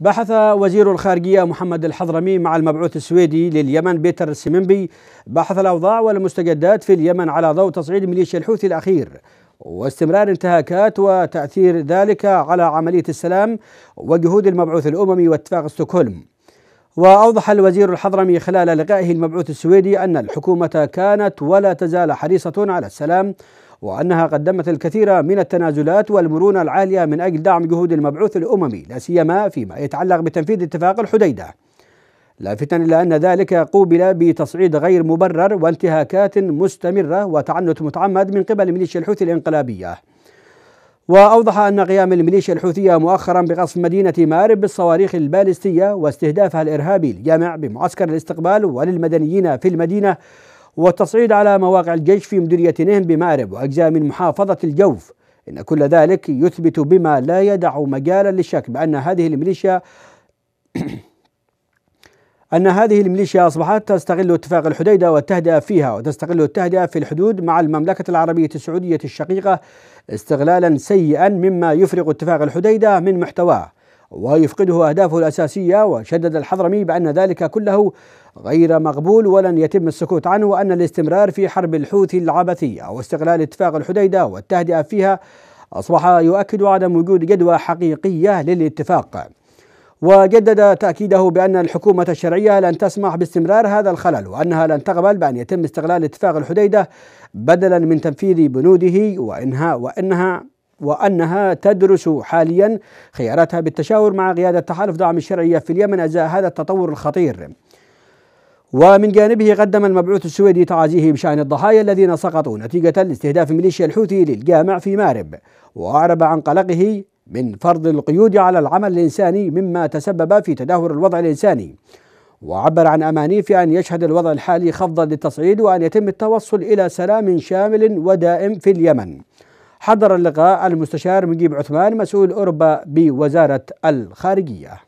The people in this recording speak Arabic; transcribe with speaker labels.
Speaker 1: بحث وزير الخارجية محمد الحضرمي مع المبعوث السويدي لليمن بيتر السمنبي بحث الأوضاع والمستجدات في اليمن على ضوء تصعيد ميليشيا الحوثي الأخير واستمرار انتهاكات وتأثير ذلك على عملية السلام وجهود المبعوث الأممي واتفاق ستوكهولم. وأوضح الوزير الحضرمي خلال لقائه المبعوث السويدي أن الحكومة كانت ولا تزال حريصة على السلام وأنها قدمت الكثير من التنازلات والمرونة العالية من أجل دعم جهود المبعوث الأممي لا سيما فيما يتعلق بتنفيذ اتفاق الحديدة. لافتا إلى أن ذلك قوبل بتصعيد غير مبرر وانتهاكات مستمرة وتعنت متعمد من قبل ميليشيا الحوثي الانقلابية. وأوضح أن قيام الميليشيا الحوثية مؤخرا بقصف مدينة مارب بالصواريخ البالستية واستهدافها الإرهابي الجامع بمعسكر الاستقبال وللمدنيين في المدينة والتصعيد على مواقع الجيش في مديرية نهم بمأرب وأجزاء من محافظة الجوف. إن كل ذلك يثبت بما لا يدع مجالا للشك بأن هذه الميليشيا أن هذه الميليشيا أصبحت تستغل اتفاق الحديدة والتهدئة فيها وتستغل التهدئة في الحدود مع المملكة العربية السعودية الشقيقة استغلالا سيئا مما يفرغ اتفاق الحديدة من محتواه. ويفقده أهدافه الأساسية وشدد الحضرمي بأن ذلك كله غير مقبول ولن يتم السكوت عنه وأن الاستمرار في حرب الحوثي العبثية واستغلال اتفاق الحديدة والتهدئة فيها أصبح يؤكد عدم وجود جدوى حقيقية للاتفاق. وجدد تأكيده بأن الحكومة الشرعية لن تسمح باستمرار هذا الخلل وأنها لن تقبل بأن يتم استغلال اتفاق الحديدة بدلا من تنفيذ بنوده وإنها وإنها وأنها تدرس حاليا خياراتها بالتشاور مع قيادة تحالف دعم الشرعية في اليمن أزاء هذا التطور الخطير. ومن جانبه قدم المبعوث السويدي تعازيه بشأن الضحايا الذين سقطوا نتيجة لاستهداف ميليشيا الحوثي للجامع في مارب وأعرب عن قلقه من فرض القيود على العمل الإنساني مما تسبب في تدهور الوضع الإنساني. وعبر عن أماني في أن يشهد الوضع الحالي خفضا للتصعيد وأن يتم التوصل إلى سلام شامل ودائم في اليمن. حضر اللقاء المستشار مجيب عثمان مسؤول أوروبا بوزارة الخارجية.